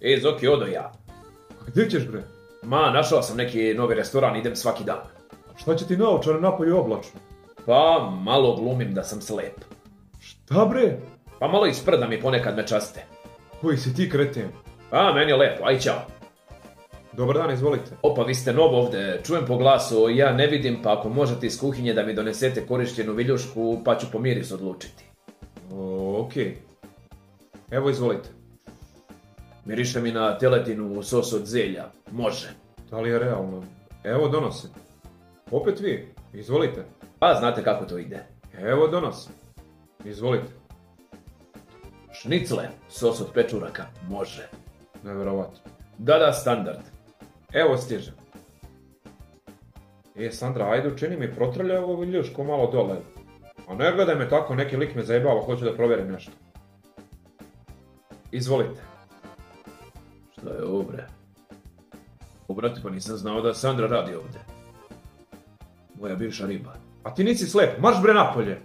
E, Zoki, odo ja. A gdje ćeš bre? Ma, našao sam neki novi restoran, idem svaki dan. Šta će ti naočare napolju oblačno? Pa, malo glumim da sam slep. Šta bre? Pa malo isprdam i ponekad me časte. Koji si ti kreten? A, meni je lepo, aj čao. Dobar dan, izvolite. Opa, vi ste nov ovdje, čujem po glasu, ja ne vidim, pa ako možete iz kuhinje da mi donesete korištenu viljušku, pa ću po miris odlučiti. O, okej. Evo, izvolite. Miriše mi na teletinu u sos od zelja. Može. Da li je realno? Evo, donosim. Opet vi. Izvolite. Pa znate kako to ide. Evo, donosim. Izvolite. Šnicle, sos od pečuraka. Može. Nevjerovatno. Da, da, standard. Evo stiže. E, Sandra, ajde učini mi protrlja ovo viljuško malo dole. A ne gledaj me tako, neki lik me zajebava, hoću da provjerim nešto. Izvolite. Šta je ovo bre? O brate, pa nisam znao da Sandra radi ovdje. Moja bivša riba. A ti nisi slep, marš bre napolje.